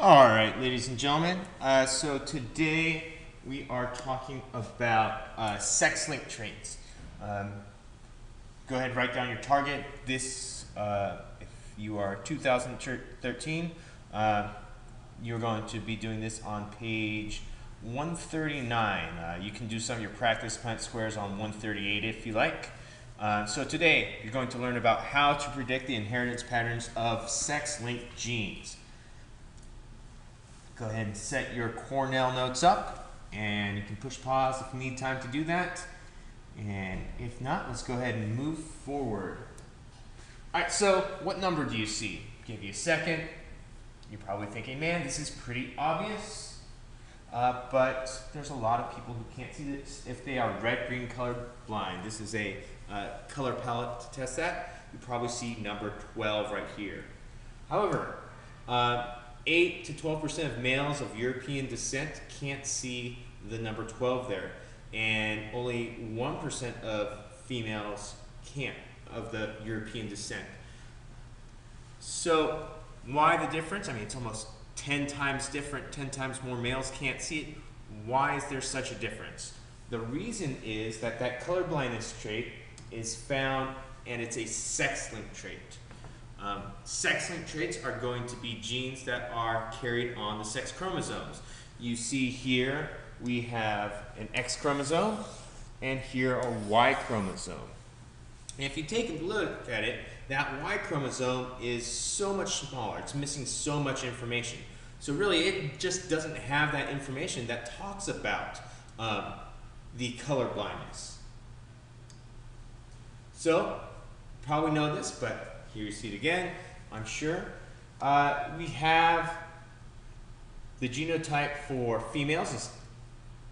All right, ladies and gentlemen. Uh, so today we are talking about uh, sex-linked traits. Um, go ahead, write down your target. This, uh, if you are 2013, uh, you're going to be doing this on page 139. Uh, you can do some of your practice Punnett squares on 138 if you like. Uh, so today you're going to learn about how to predict the inheritance patterns of sex-linked genes go ahead and set your Cornell notes up and you can push pause if you need time to do that. And if not, let's go ahead and move forward. All right, so what number do you see? Give you a second. You're probably thinking, man, this is pretty obvious. Uh, but there's a lot of people who can't see this if they are red, green color blind. This is a uh, color palette to test that. You probably see number 12 right here. However, uh, 8 to 12% of males of European descent can't see the number 12 there, and only 1% of females can't of the European descent. So, why the difference? I mean, it's almost 10 times different, 10 times more males can't see it. Why is there such a difference? The reason is that that color blindness trait is found and it's a sex-linked trait. Um, sex-linked traits are going to be genes that are carried on the sex chromosomes. You see here we have an X chromosome and here a Y chromosome. And if you take a look at it, that Y chromosome is so much smaller. It's missing so much information. So really, it just doesn't have that information that talks about um, the color blindness. So, probably know this, but you see it again, I'm sure. Uh, we have the genotype for females is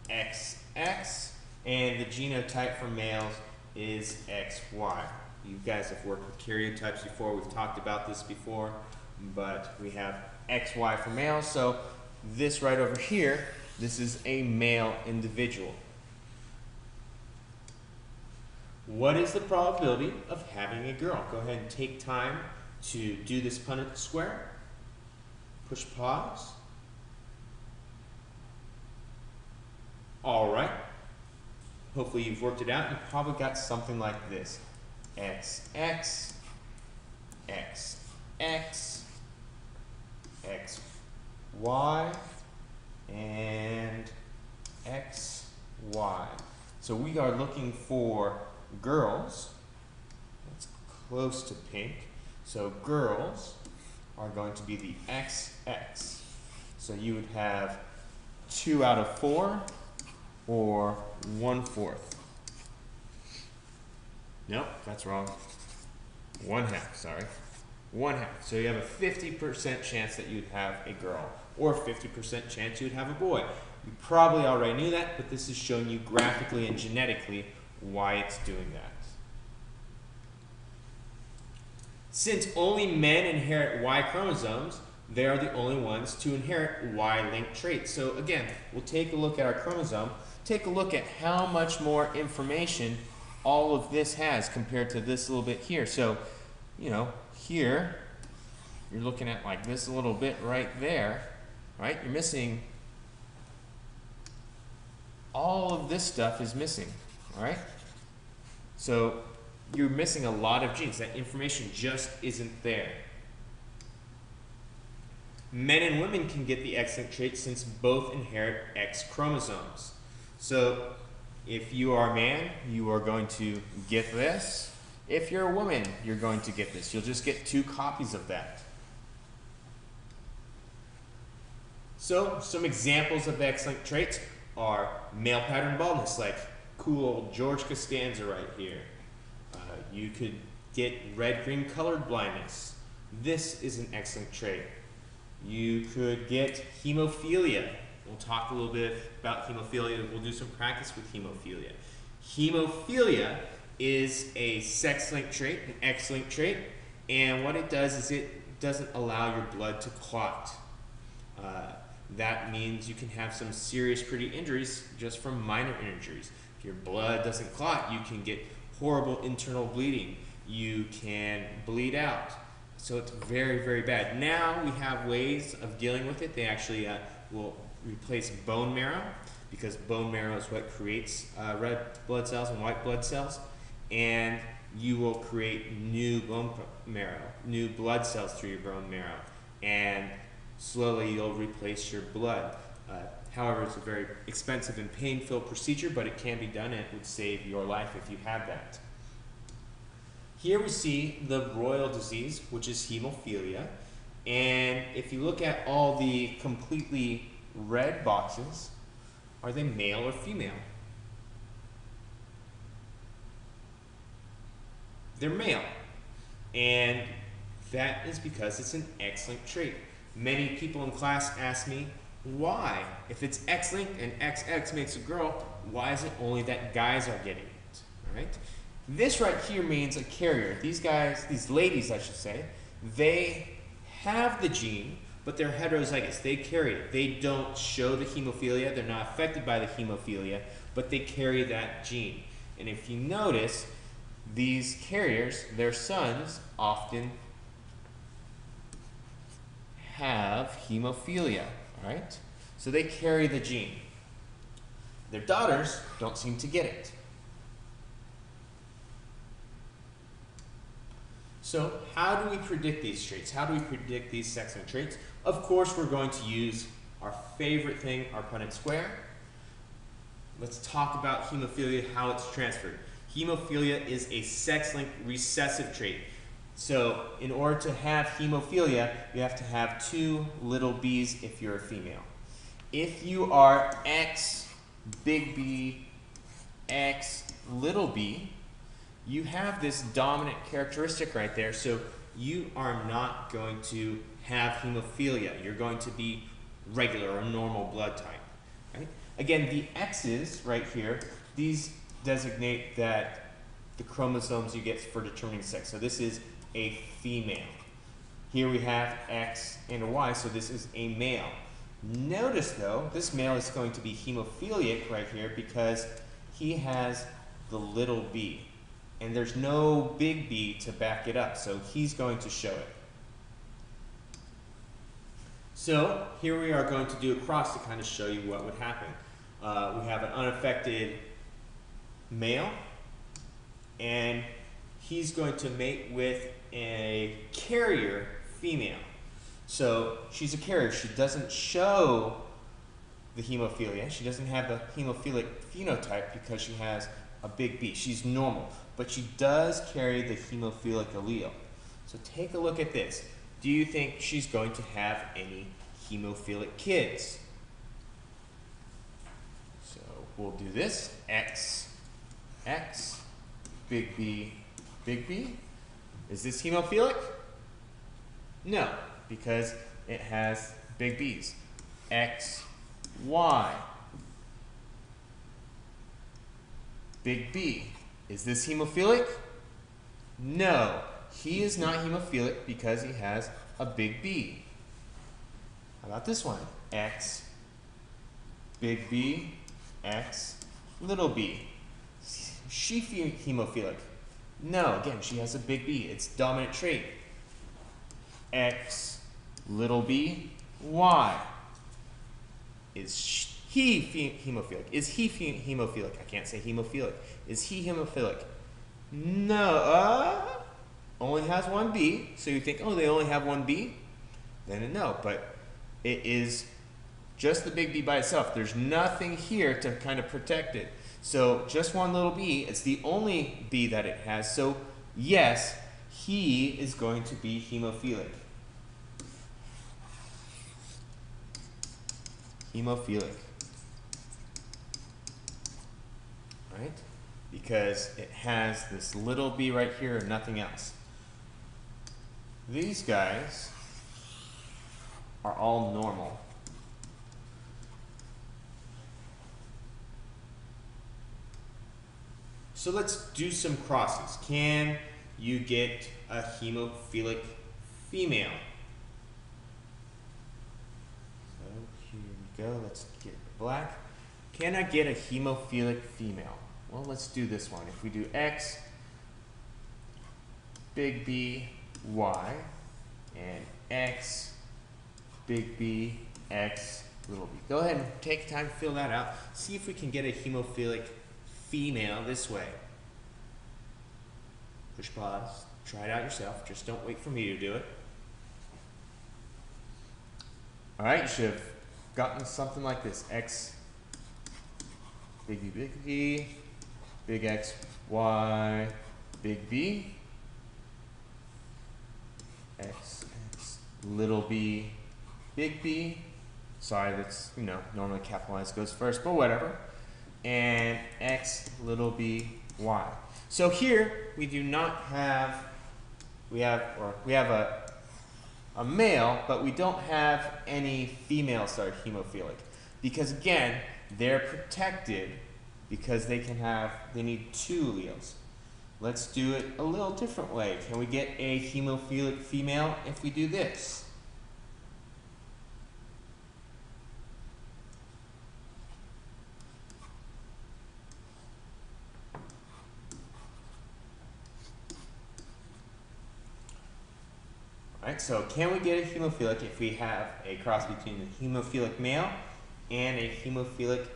XX, and the genotype for males is XY. You guys have worked with karyotypes before, we've talked about this before, but we have XY for males, so this right over here, this is a male individual. What is the probability of having a girl? Go ahead and take time to do this Punnett square. Push pause. All right. Hopefully you've worked it out. You've probably got something like this. X, X, X, X, X, Y, and X, Y. So we are looking for girls, that's close to pink, so girls are going to be the XX. So you would have two out of four or one fourth. Nope, that's wrong. One half, sorry. One half. So you have a 50% chance that you'd have a girl or 50% chance you'd have a boy. You probably already knew that, but this is showing you graphically and genetically why it's doing that. Since only men inherit Y chromosomes, they are the only ones to inherit Y-linked traits. So again, we'll take a look at our chromosome, take a look at how much more information all of this has compared to this little bit here. So, you know, here, you're looking at like this little bit right there, right? You're missing, all of this stuff is missing, all right? So you're missing a lot of genes. That information just isn't there. Men and women can get the X-linked trait since both inherit X chromosomes. So if you are a man, you are going to get this. If you're a woman, you're going to get this. You'll just get two copies of that. So some examples of X-linked traits are male pattern baldness, like cool old George Costanza right here. Uh, you could get red-green colored blindness. This is an excellent trait. You could get hemophilia. We'll talk a little bit about hemophilia. We'll do some practice with hemophilia. Hemophilia is a sex-linked trait, an X-linked trait, and what it does is it doesn't allow your blood to clot. Uh, that means you can have some serious pretty injuries just from minor injuries your blood doesn't clot, you can get horrible internal bleeding. You can bleed out. So it's very, very bad. Now we have ways of dealing with it. They actually uh, will replace bone marrow because bone marrow is what creates uh, red blood cells and white blood cells. And you will create new bone marrow, new blood cells through your bone marrow. And slowly you'll replace your blood. Uh, however, it's a very expensive and pain-filled procedure, but it can be done and it would save your life if you had that. Here we see the royal disease, which is hemophilia. And if you look at all the completely red boxes, are they male or female? They're male. And that is because it's an X-linked trait. Many people in class ask me, why? If it's X-linked and XX makes a girl, why is it only that guys are getting it? All right? This right here means a carrier. These guys, these ladies, I should say, they have the gene, but they're heterozygous. They carry it. They don't show the hemophilia. They're not affected by the hemophilia, but they carry that gene. And if you notice, these carriers, their sons, often have hemophilia, right? So they carry the gene. Their daughters don't seem to get it. So how do we predict these traits? How do we predict these sex-linked traits? Of course, we're going to use our favorite thing, our Punnett square. Let's talk about hemophilia, how it's transferred. Hemophilia is a sex-linked recessive trait. So in order to have hemophilia, you have to have two little b's if you're a female. If you are X big B, X little b, you have this dominant characteristic right there, so you are not going to have hemophilia. You're going to be regular or normal blood type. Right? Again, the X's right here, these designate that the chromosomes you get for determining sex. So this is a female. Here we have X and Y, so this is a male. Notice though, this male is going to be hemophilic right here because he has the little b and there's no big B to back it up, so he's going to show it. So here we are going to do a cross to kind of show you what would happen. Uh, we have an unaffected male, and he's going to mate with a carrier female. So she's a carrier. She doesn't show the hemophilia. She doesn't have the hemophilic phenotype because she has a big B. She's normal but she does carry the hemophilic allele. So take a look at this. Do you think she's going to have any hemophilic kids? So we'll do this. X, X, big B, big B. Is this hemophilic? No, because it has big B's. X, Y, big B. Is this hemophilic? No, he is not hemophilic because he has a big B. How about this one? X, big B, X, little b. She hemophilic? No, again, she has a big B. It's dominant trait. X, little b, Y. Is he hemophilic? Is he hemophilic? I can't say hemophilic. Is he hemophilic? No. Uh, only has one B. So you think, oh, they only have one B? Then no. But it is just the big B by itself. There's nothing here to kind of protect it. So just one little B. It's the only B that it has. So yes, he is going to be hemophilic. Hemophilic. Right? because it has this little b right here and nothing else. These guys are all normal. So let's do some crosses. Can you get a hemophilic female? So here we go. Let's get black. Can I get a hemophilic female? Well, let's do this one. If we do x, big B, y, and X, big B, X, little b. Go ahead and take time to fill that out. See if we can get a hemophilic female this way. Push pause. Try it out yourself. Just don't wait for me to do it. All right, you should have gotten something like this. X, big B, big B, big X, Y, big B, X, X, little b, big B. Sorry, that's, you know, normally capitalized goes first, but whatever. And X, little b, Y. So here, we do not have, we have, or we have a, a male, but we don't have any females that are hemophilic. Because again, they're protected because they can have, they need two alleles. Let's do it a little different way. Can we get a hemophilic female if we do this? Right, so can we get a hemophilic if we have a cross between a hemophilic male and a hemophilic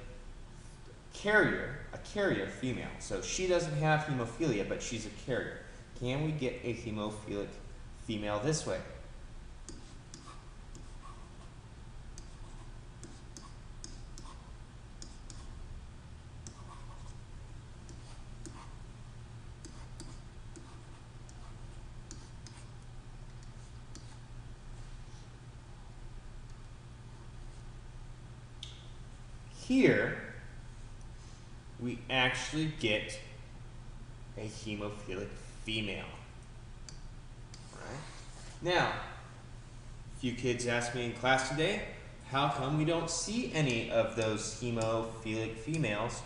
carrier, a carrier female. So she doesn't have hemophilia, but she's a carrier. Can we get a hemophilic female this way? Here, we actually get a hemophilic female. Right? Now, a few kids asked me in class today, how come we don't see any of those hemophilic females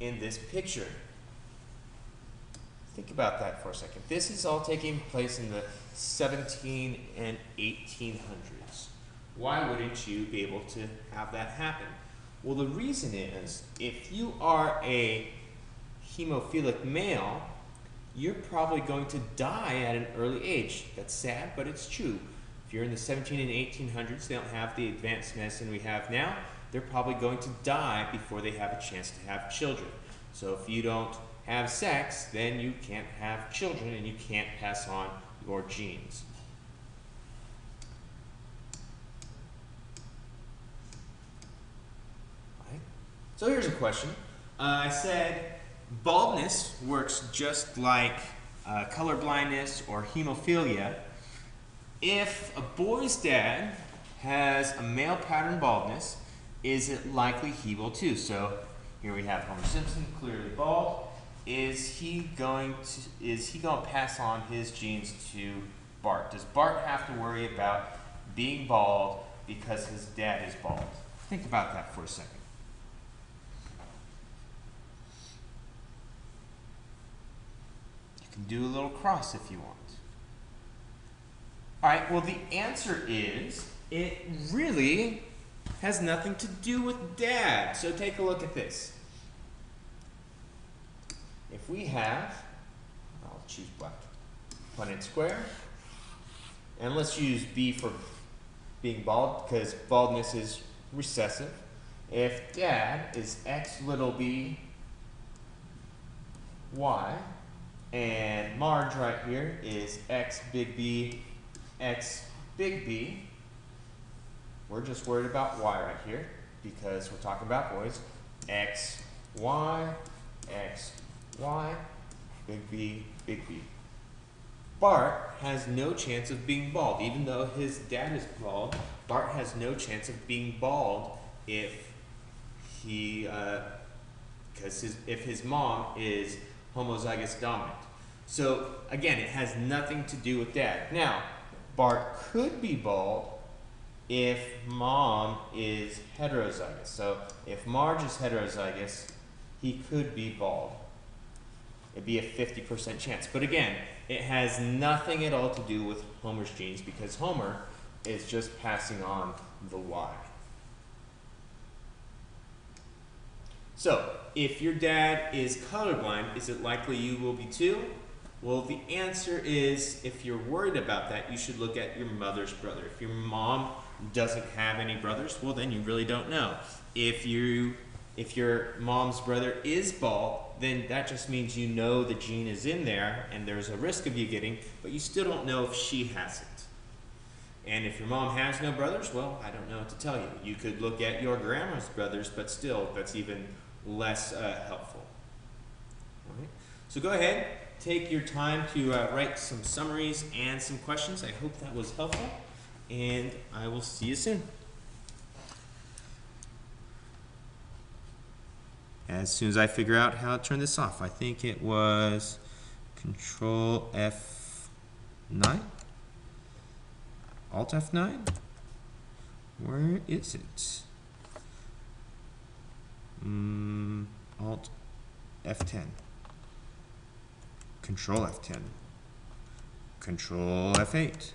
in this picture? Think about that for a second. This is all taking place in the 17 and 1800s. Why wouldn't you be able to have that happen? Well, the reason is if you are a hemophilic male, you're probably going to die at an early age. That's sad, but it's true. If you're in the 17 and 1800s, they don't have the advanced medicine we have now. They're probably going to die before they have a chance to have children. So if you don't have sex, then you can't have children and you can't pass on your genes. So here's a question. Uh, I said baldness works just like uh, color blindness or hemophilia. If a boy's dad has a male pattern baldness, is it likely he will too? So here we have Homer Simpson, clearly bald. Is he going to is he going to pass on his genes to Bart? Does Bart have to worry about being bald because his dad is bald? Think about that for a second. Can do a little cross if you want. All right, well, the answer is it really has nothing to do with dad. So take a look at this. If we have, I'll choose black, Punnett square, and let's use B for being bald because baldness is recessive. If dad is x little b y, and Marge right here is x big B, x big B. We're just worried about y right here because we're talking about boys. x, y, x, y, big B, big B. Bart has no chance of being bald. Even though his dad is bald, Bart has no chance of being bald if he, because uh, if his mom is homozygous dominant. So again, it has nothing to do with dad. Now, Bart could be bald if mom is heterozygous. So if Marge is heterozygous, he could be bald. It'd be a 50% chance. But again, it has nothing at all to do with Homer's genes because Homer is just passing on the Y. So, if your dad is colorblind, is it likely you will be too? Well, the answer is if you're worried about that, you should look at your mother's brother. If your mom doesn't have any brothers, well then you really don't know. If you if your mom's brother is bald, then that just means you know the gene is in there and there's a risk of you getting, but you still don't know if she has it. And if your mom has no brothers, well, I don't know what to tell you. You could look at your grandma's brothers, but still, that's even less uh, helpful. Right. So go ahead, take your time to uh, write some summaries and some questions. I hope that was helpful, and I will see you soon. As soon as I figure out how to turn this off, I think it was Control F9, Alt F9. Where is it? Mm, Alt F10. Control F10. Control F8.